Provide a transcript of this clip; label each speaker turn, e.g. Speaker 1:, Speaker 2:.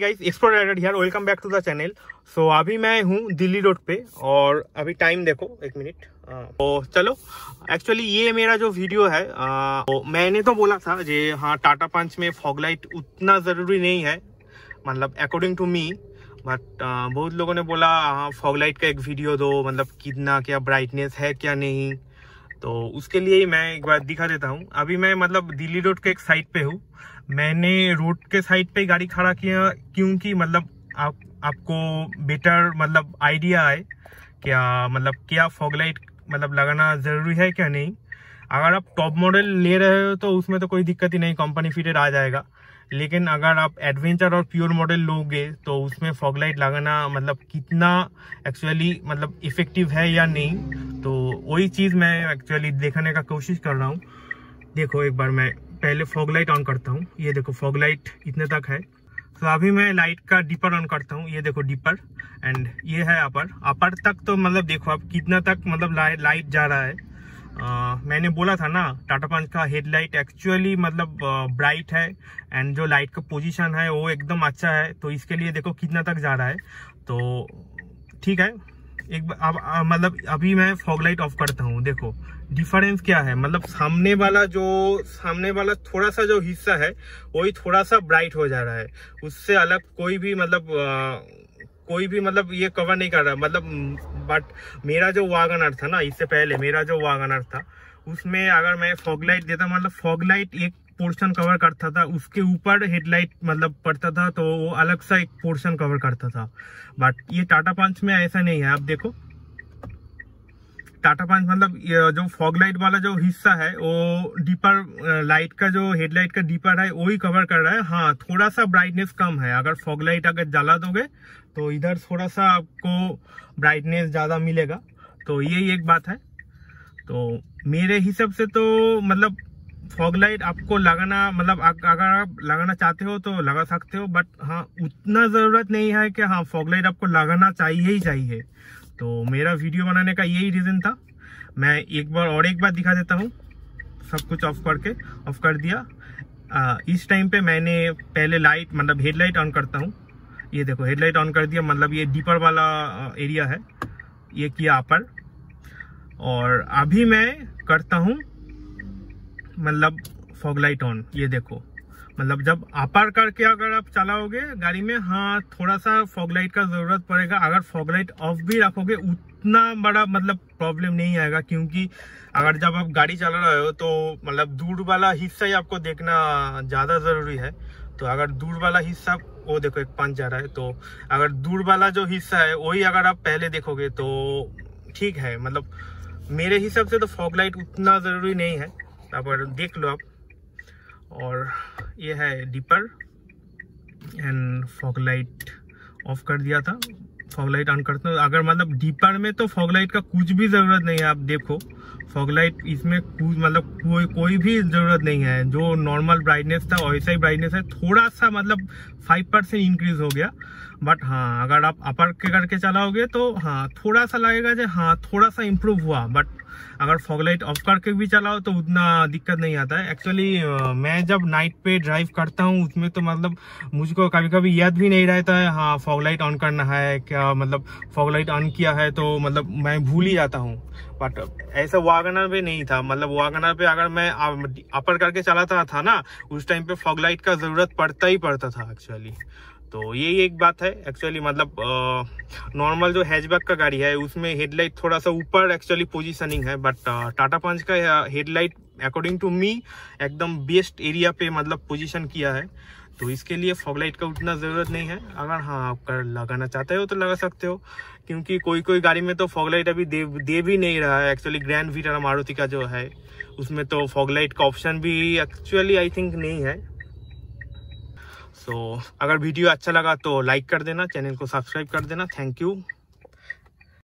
Speaker 1: Guys explore here welcome back to the channel so अभी मैं हूँ दिल्ली रोड पे और अभी टाइम देखो एक मिनट तो चलो. एक्चुअली ये मेरा जो वीडियो है आ, तो मैंने तो बोला था जे हाँ टाटा पंच में फॉगलाइट उतना ज़रूरी नहीं है मतलब अकॉर्डिंग टू मी बट बहुत लोगों ने बोला हाँ फॉगलाइट का एक वीडियो दो मतलब कितना क्या ब्राइटनेस है क्या नहीं. तो उसके लिए ही मैं एक बार दिखा देता हूँ। अभी मैं मतलब दिल्ली रोड के एक साइड पे हूँ। मैंने रोड के साइड पे गाड़ी खड़ा किया क्योंकि मतलब आप, आपको बेटर मतलब आइडिया आए क्या मतलब क्या फॉगलाइट मतलब लगाना ज़रूरी है क्या नहीं। अगर आप टॉप मॉडल ले रहे हो तो उसमें तो कोई दिक्कत ही नहीं कंपनी फिटेड आ जाएगा। लेकिन अगर आप एडवेंचर और प्योर मॉडल लोगे तो उसमें फॉगलाइट लगाना मतलब कितना एक्चुअली मतलब इफ़ेक्टिव है या नहीं तो वही चीज़ मैं एक्चुअली देखने का कोशिश कर रहा हूँ। देखो एक बार मैं पहले फॉग लाइट ऑन करता हूँ। ये देखो फॉग लाइट इतने तक है। तो अभी मैं लाइट का डिपर ऑन करता हूँ। ये देखो डिपर एंड ये है अपर अपर तक तो मतलब देखो आप कितना तक मतलब लाइट जा रहा है। आ, मैंने बोला था ना टाटा पंच का हेडलाइट एक्चुअली मतलब ब्राइट है एंड जो लाइट का पोजीशन है वो एकदम अच्छा है तो इसके लिए देखो कितना तक जा रहा है। तो ठीक है एक अब मतलब अभी मैं फॉग लाइट ऑफ़ करता हूँ देखो डिफरेंस क्या है? मतलब सामने वाला जो सामने वाला थोड़ा सा जो हिस्सा है वही थोड़ा सा ब्राइट हो जा रहा है। उससे अलग कोई भी मतलब आ, कोई भी मतलब ये कवर नहीं कर रहा। मतलब बट मेरा जो वागन अर्थ था ना, इससे पहले मेरा जो वागन अर्थ था, उसमें अगर मैं फॉगलाइट देता मतलब फॉग लाइट एक पोर्शन कवर करता था, उसके ऊपर हेडलाइट मतलब पड़ता था तो वो अलग सा एक पोर्शन कवर करता था। बट ये टाटा पंच में ऐसा नहीं है। आप देखो टाटा पंच मतलब जो फॉग लाइट वाला जो हिस्सा है, वो डीपर लाइट का जो हेडलाइट का डीपर है, वो ही कवर कर रहा है। हाँ थोड़ा सा ब्राइटनेस कम है। अगर फॉग लाइट अगर जला दोगे तो इधर थोड़ा सा आपको ब्राइटनेस ज़्यादा मिलेगा। तो यही एक बात है। तो मेरे हिसाब से तो मतलब फॉग लाइट आपको लगाना मतलब अगर आप लगाना चाहते हो तो लगा सकते हो बट हाँ उतना ज़रूरत नहीं है कि हाँ फॉग लाइट आपको लगाना चाहिए ही चाहिए। तो मेरा वीडियो बनाने का यही रीज़न था। मैं एक बार और एक बार दिखा देता हूँ। सब कुछ ऑफ़ करके ऑफ़ कर दिया। आ, इस टाइम पे मैंने पहले लाइट मतलब हेडलाइट ऑन करता हूँ। ये देखो हेडलाइट ऑन कर दिया मतलब ये डीपर वाला एरिया है। ये किया अपर और अभी मैं करता हूँ मतलब फॉग लाइट ऑन ये देखो। मतलब जब अपर करके अगर आप चलाओगे गाड़ी में हाँ थोड़ा सा फॉग लाइट का ज़रूरत पड़ेगा। अगर फॉग लाइट ऑफ़ भी रखोगे, उतना बड़ा मतलब प्रॉब्लम नहीं आएगा, क्योंकि अगर जब आप गाड़ी चला रहे हो तो मतलब दूर वाला हिस्सा ही आपको देखना ज़्यादा ज़रूरी है। तो अगर दूर वाला हिस्सा, वो देखो, एक पंच जा रहा है तो अगर दूर वाला जो हिस्सा है, वही अगर आप पहले देखोगे तो ठीक है। मतलब मेरे हिसाब से तो फॉग लाइट उतना ज़रूरी नहीं है। आप देख लो आप, और ये है dipper and fog light off कर दिया था। फॉग लाइट ऑन करते हो। अगर मतलब डीपर में तो फॉग लाइट का कुछ भी ज़रूरत नहीं है, आप देखो। फॉग लाइट इसमें मतलब कोई कोई भी ज़रूरत नहीं है। जो नॉर्मल ब्राइटनेस था, वैसा ही ब्राइटनेस है। थोड़ा सा मतलब फाइव परसेंट इंक्रीज हो गया। बट हाँ अगर आप अपर के करके चलाओगे तो हाँ थोड़ा सा लगेगा जो हाँ थोड़ा सा इम्प्रूव हुआ। बट अगर फॉगलाइट ऑफ़ करके भी चलाओ तो उतना दिक्कत नहीं आता है। एक्चुअली मैं जब नाइट पे ड्राइव करता हूँ, उसमें तो मतलब मुझको कभी कभी याद भी नहीं रहता है हाँ फॉगलाइट ऑन करना है, क्या मतलब फॉगलाइट ऑन किया है तो मतलब मैं भूल ही जाता हूँ। बट ऐसा वागनर पे नहीं था। मतलब वागनर पे अगर मैं अपर करके चलाता था ना, उस टाइम पे फॉगलाइट का ज़रूरत पड़ता ही पड़ता था एक्चुअली तो यही एक बात है एक्चुअली मतलब नॉर्मल जो हैचबैक का गाड़ी है, उसमें हेडलाइट थोड़ा सा ऊपर एक्चुअली पोजीशनिंग है बट टाटा पंच का हेडलाइट अकॉर्डिंग टू मी एकदम बेस्ट एरिया पे मतलब पोजीशन किया है। तो इसके लिए फॉगलाइट का उतना ज़रूरत नहीं है। अगर हाँ आप कर लगाना चाहते हो तो लगा सकते हो क्योंकि कोई कोई गाड़ी में तो फॉग लाइट अभी दे दे भी नहीं रहा है। एक्चुअली ग्रैंड वीटर मारुति का जो है उसमें तो फॉगलाइट का ऑप्शन भी एक्चुअली आई थिंक नहीं है। सो so, अगर वीडियो अच्छा लगा तो लाइक कर देना चैनल को सब्सक्राइब कर देना। Thank you